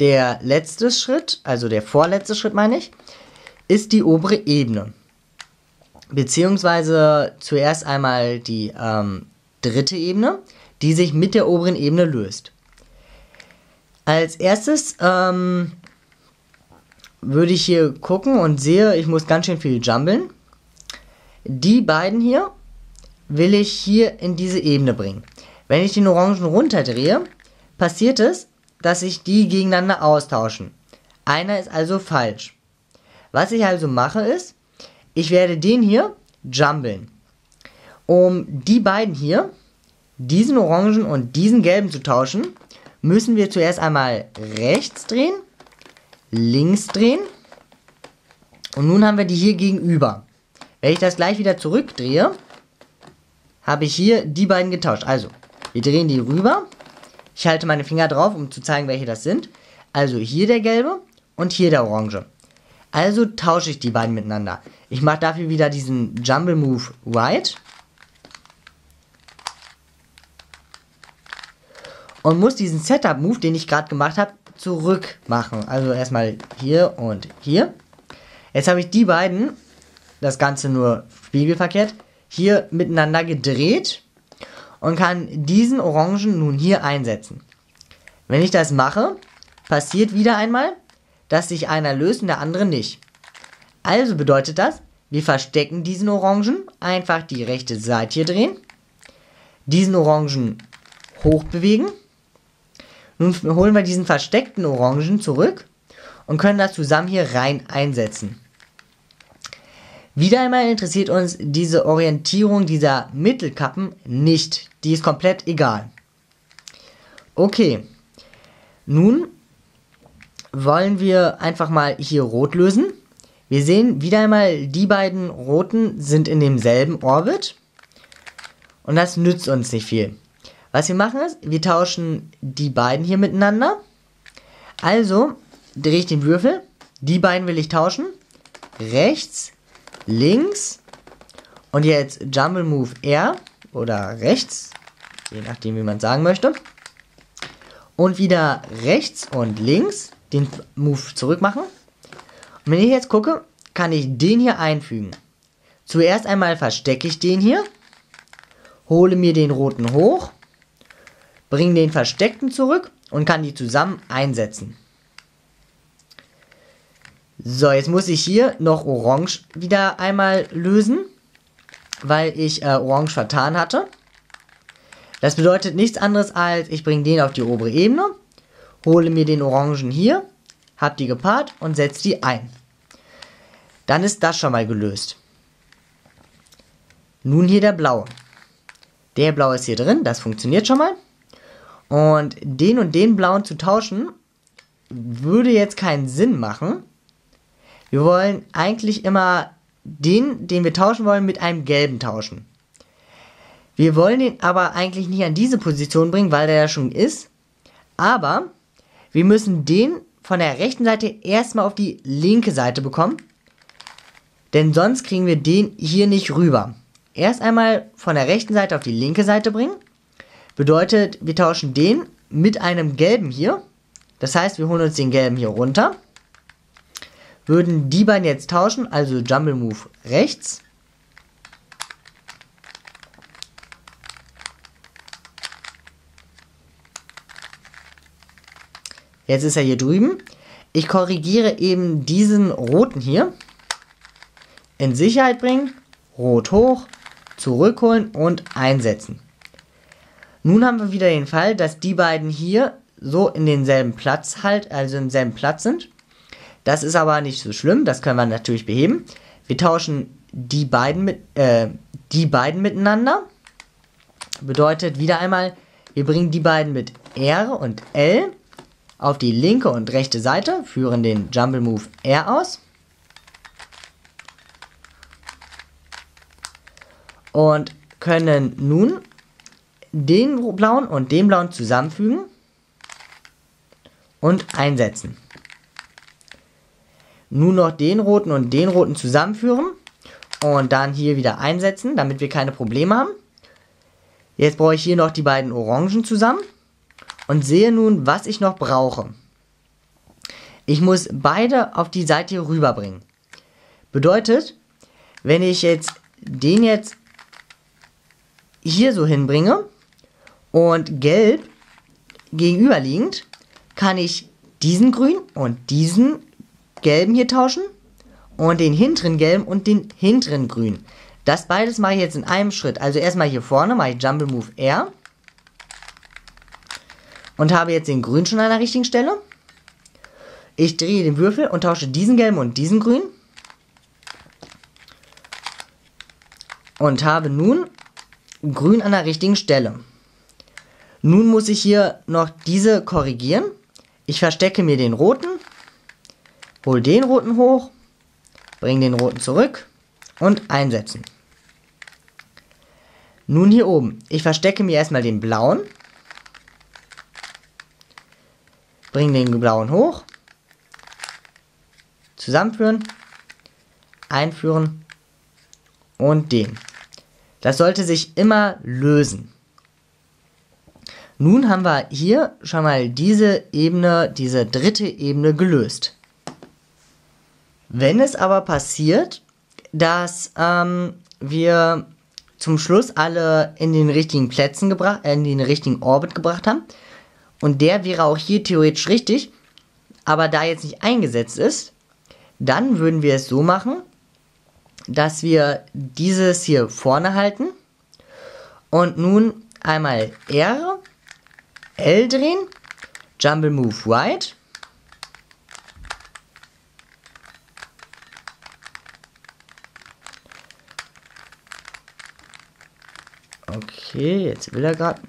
der letzte Schritt, also der vorletzte Schritt meine ich, ist die obere Ebene. Beziehungsweise zuerst einmal die ähm, dritte Ebene, die sich mit der oberen Ebene löst. Als erstes ähm, würde ich hier gucken und sehe, ich muss ganz schön viel jumbeln. Die beiden hier will ich hier in diese Ebene bringen. Wenn ich den Orangen runterdrehe, passiert es, dass sich die gegeneinander austauschen. Einer ist also falsch. Was ich also mache ist, ich werde den hier jumbeln. Um die beiden hier, diesen Orangen und diesen Gelben zu tauschen, müssen wir zuerst einmal rechts drehen, links drehen und nun haben wir die hier gegenüber. Wenn ich das gleich wieder zurückdrehe, habe ich hier die beiden getauscht. Also, wir drehen die rüber. Ich halte meine Finger drauf, um zu zeigen, welche das sind. Also hier der gelbe und hier der orange. Also tausche ich die beiden miteinander. Ich mache dafür wieder diesen Jumble Move Right. Und muss diesen Setup Move, den ich gerade gemacht habe, zurück machen. Also erstmal hier und hier. Jetzt habe ich die beiden, das Ganze nur spiegelverkehrt, hier miteinander gedreht und kann diesen Orangen nun hier einsetzen. Wenn ich das mache, passiert wieder einmal, dass sich einer löst und der andere nicht. Also bedeutet das, wir verstecken diesen Orangen, einfach die rechte Seite hier drehen, diesen Orangen hochbewegen. Nun holen wir diesen versteckten Orangen zurück und können das zusammen hier rein einsetzen. Wieder einmal interessiert uns diese Orientierung dieser Mittelkappen nicht. Die ist komplett egal. Okay. Nun wollen wir einfach mal hier rot lösen. Wir sehen wieder einmal, die beiden roten sind in demselben Orbit. Und das nützt uns nicht viel. Was wir machen ist, wir tauschen die beiden hier miteinander. Also drehe ich den Würfel. Die beiden will ich tauschen. Rechts, links und jetzt Jumble Move R oder rechts, je nachdem wie man sagen möchte. Und wieder rechts und links den Move zurück machen. Und wenn ich jetzt gucke, kann ich den hier einfügen. Zuerst einmal verstecke ich den hier, hole mir den roten hoch, bringe den versteckten zurück und kann die zusammen einsetzen. So, jetzt muss ich hier noch Orange wieder einmal lösen, weil ich äh, Orange vertan hatte. Das bedeutet nichts anderes als, ich bringe den auf die obere Ebene, hole mir den Orangen hier, habe die gepaart und setze die ein. Dann ist das schon mal gelöst. Nun hier der blaue. Der blaue ist hier drin, das funktioniert schon mal. Und den und den blauen zu tauschen, würde jetzt keinen Sinn machen, wir wollen eigentlich immer den, den wir tauschen wollen, mit einem gelben tauschen. Wir wollen den aber eigentlich nicht an diese Position bringen, weil der ja schon ist. Aber wir müssen den von der rechten Seite erstmal auf die linke Seite bekommen. Denn sonst kriegen wir den hier nicht rüber. Erst einmal von der rechten Seite auf die linke Seite bringen. Bedeutet, wir tauschen den mit einem gelben hier. Das heißt, wir holen uns den gelben hier runter würden die beiden jetzt tauschen, also Jumble Move rechts. Jetzt ist er hier drüben. Ich korrigiere eben diesen roten hier. In Sicherheit bringen, rot hoch, zurückholen und einsetzen. Nun haben wir wieder den Fall, dass die beiden hier so in denselben Platz halt, also im selben Platz sind. Das ist aber nicht so schlimm, das können wir natürlich beheben. Wir tauschen die beiden, mit, äh, die beiden miteinander. Bedeutet wieder einmal, wir bringen die beiden mit R und L auf die linke und rechte Seite, führen den Jumble Move R aus. Und können nun den blauen und den blauen zusammenfügen und einsetzen nur noch den roten und den roten zusammenführen und dann hier wieder einsetzen, damit wir keine Probleme haben. Jetzt brauche ich hier noch die beiden Orangen zusammen und sehe nun, was ich noch brauche. Ich muss beide auf die Seite rüberbringen. Bedeutet, wenn ich jetzt den jetzt hier so hinbringe und gelb gegenüberliegend, kann ich diesen grün und diesen gelben hier tauschen und den hinteren gelben und den hinteren grün. Das beides mache ich jetzt in einem Schritt. Also erstmal hier vorne mache ich Jumble Move R und habe jetzt den grün schon an der richtigen Stelle. Ich drehe den Würfel und tausche diesen gelben und diesen grün. Und habe nun grün an der richtigen Stelle. Nun muss ich hier noch diese korrigieren. Ich verstecke mir den roten, hole den roten hoch, bringe den roten zurück und einsetzen. Nun hier oben. Ich verstecke mir erstmal den blauen, bringe den blauen hoch, zusammenführen, einführen und den. Das sollte sich immer lösen. Nun haben wir hier schon mal diese Ebene, diese dritte Ebene gelöst. Wenn es aber passiert, dass ähm, wir zum Schluss alle in den richtigen Plätzen gebracht, äh, in den richtigen Orbit gebracht haben, und der wäre auch hier theoretisch richtig, aber da jetzt nicht eingesetzt ist, dann würden wir es so machen, dass wir dieses hier vorne halten und nun einmal R L drehen, Jumble Move Right. Okay, jetzt will er gerade.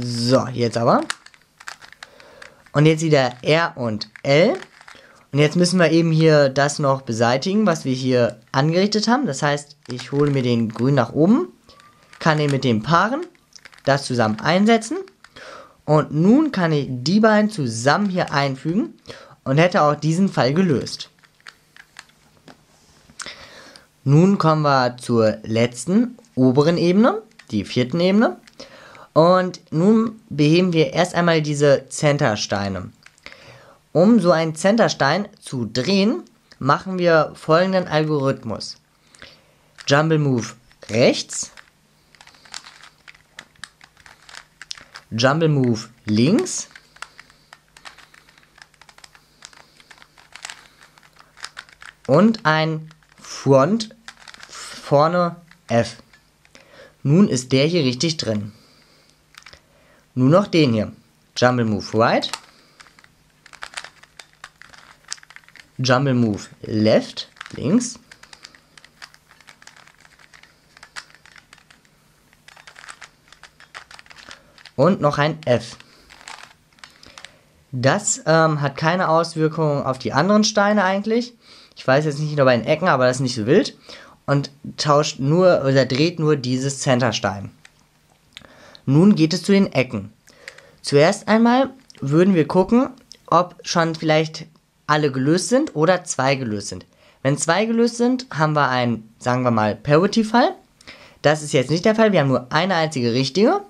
So, jetzt aber. Und jetzt wieder R und L. Und jetzt müssen wir eben hier das noch beseitigen, was wir hier angerichtet haben. Das heißt, ich hole mir den grün nach oben kann ich mit dem paaren, das zusammen einsetzen und nun kann ich die beiden zusammen hier einfügen und hätte auch diesen Fall gelöst. Nun kommen wir zur letzten oberen Ebene, die vierten Ebene. Und nun beheben wir erst einmal diese Centersteine. Um so einen Centerstein zu drehen, machen wir folgenden Algorithmus. Jumble Move rechts, Jumble Move links. Und ein Front vorne F. Nun ist der hier richtig drin. Nur noch den hier. Jumble Move Right. Jumble Move Left, links. und noch ein F. Das ähm, hat keine Auswirkungen auf die anderen Steine eigentlich. Ich weiß jetzt nicht nur bei den Ecken, aber das ist nicht so wild. Und tauscht nur oder dreht nur dieses Centerstein. Nun geht es zu den Ecken. Zuerst einmal würden wir gucken, ob schon vielleicht alle gelöst sind oder zwei gelöst sind. Wenn zwei gelöst sind, haben wir einen, sagen wir mal, Parity-Fall. Das ist jetzt nicht der Fall. Wir haben nur eine einzige richtige.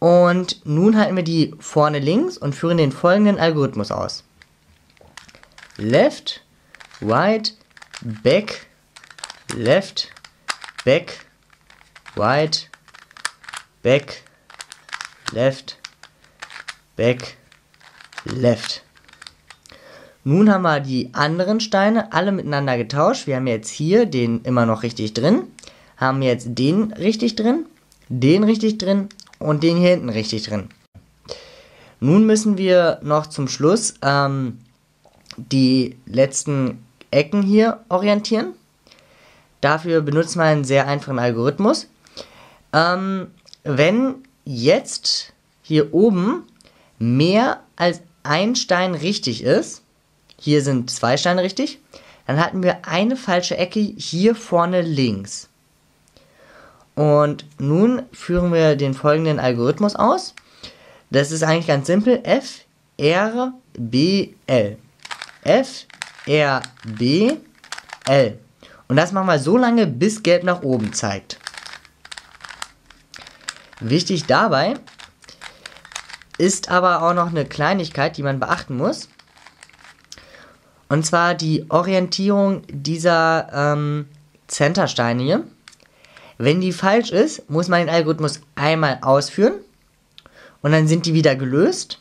Und nun halten wir die vorne links und führen den folgenden Algorithmus aus. Left, right, back, left, back, right, back, left, back, left. Nun haben wir die anderen Steine alle miteinander getauscht. Wir haben jetzt hier den immer noch richtig drin, haben jetzt den richtig drin, den richtig drin und den hier hinten richtig drin. Nun müssen wir noch zum Schluss ähm, die letzten Ecken hier orientieren. Dafür benutzen wir einen sehr einfachen Algorithmus. Ähm, wenn jetzt hier oben mehr als ein Stein richtig ist, hier sind zwei Steine richtig, dann hatten wir eine falsche Ecke hier vorne links. Und nun führen wir den folgenden Algorithmus aus. Das ist eigentlich ganz simpel. F, R, B, L. F, R, B, L. Und das machen wir so lange, bis gelb nach oben zeigt. Wichtig dabei, ist aber auch noch eine Kleinigkeit, die man beachten muss. Und zwar die Orientierung dieser ähm, Centersteine hier. Wenn die falsch ist, muss man den Algorithmus einmal ausführen und dann sind die wieder gelöst.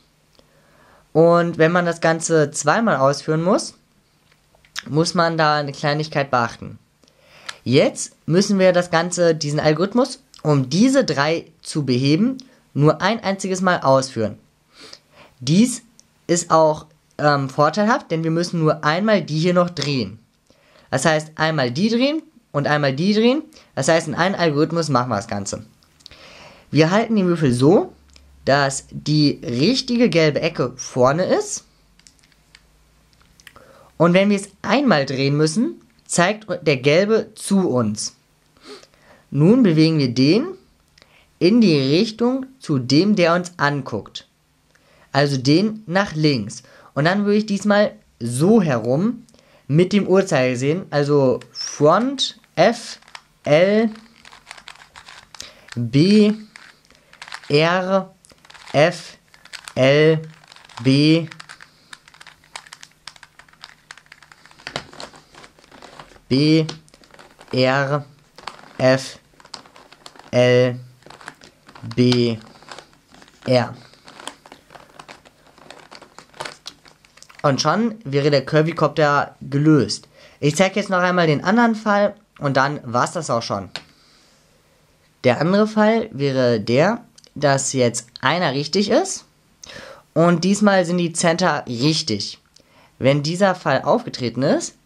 Und wenn man das Ganze zweimal ausführen muss, muss man da eine Kleinigkeit beachten. Jetzt müssen wir das Ganze, diesen Algorithmus, um diese drei zu beheben, nur ein einziges Mal ausführen. Dies ist auch ähm, vorteilhaft, denn wir müssen nur einmal die hier noch drehen. Das heißt, einmal die drehen und einmal die drehen. Das heißt, in einem Algorithmus machen wir das Ganze. Wir halten den Würfel so, dass die richtige gelbe Ecke vorne ist. Und wenn wir es einmal drehen müssen, zeigt der gelbe zu uns. Nun bewegen wir den in die Richtung zu dem, der uns anguckt. Also den nach links. Und dann würde ich diesmal so herum mit dem Uhrzeiger sehen. Also Front F, L, B, R, F, L, B, B, R, F, L, B, R. Und schon wäre der Kirby-Copter gelöst. Ich zeige jetzt noch einmal den anderen Fall und dann war es das auch schon. Der andere Fall wäre der, dass jetzt einer richtig ist und diesmal sind die Center richtig. Wenn dieser Fall aufgetreten ist,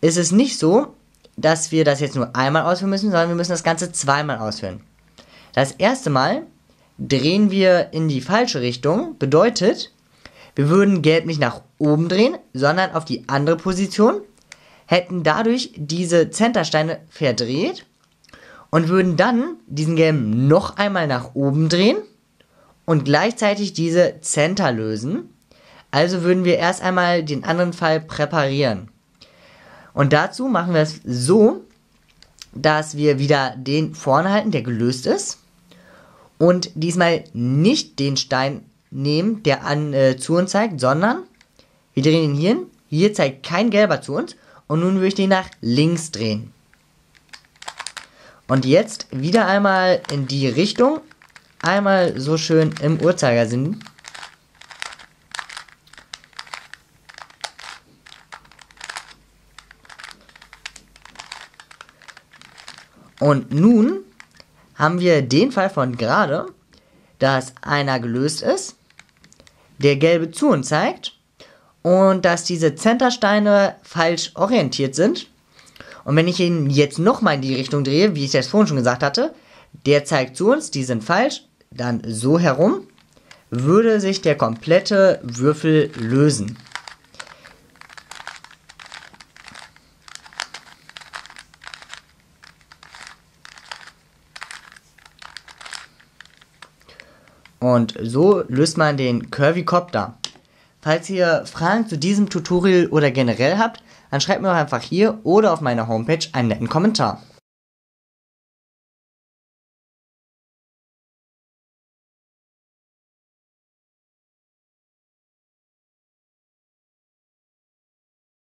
ist es nicht so, dass wir das jetzt nur einmal ausführen müssen, sondern wir müssen das Ganze zweimal ausführen. Das erste Mal drehen wir in die falsche Richtung, bedeutet, wir würden Gelb nicht nach oben drehen, sondern auf die andere Position, hätten dadurch diese Centersteine verdreht und würden dann diesen Gelben noch einmal nach oben drehen und gleichzeitig diese Center lösen. Also würden wir erst einmal den anderen Fall präparieren. Und dazu machen wir es so, dass wir wieder den vorne halten, der gelöst ist. Und diesmal nicht den Stein nehmen, der an, äh, zu uns zeigt, sondern wir drehen ihn hier hin. Hier zeigt kein gelber zu uns. Und nun würde ich den nach links drehen. Und jetzt wieder einmal in die Richtung. Einmal so schön im Uhrzeigersinn. Und nun haben wir den Fall von gerade, dass einer gelöst ist, der gelbe zu uns zeigt und dass diese Centersteine falsch orientiert sind. Und wenn ich ihn jetzt nochmal in die Richtung drehe, wie ich das vorhin schon gesagt hatte, der zeigt zu uns, die sind falsch, dann so herum, würde sich der komplette Würfel lösen. Und so löst man den Curvy Copter. Falls ihr Fragen zu diesem Tutorial oder generell habt, dann schreibt mir einfach hier oder auf meiner Homepage einen netten Kommentar.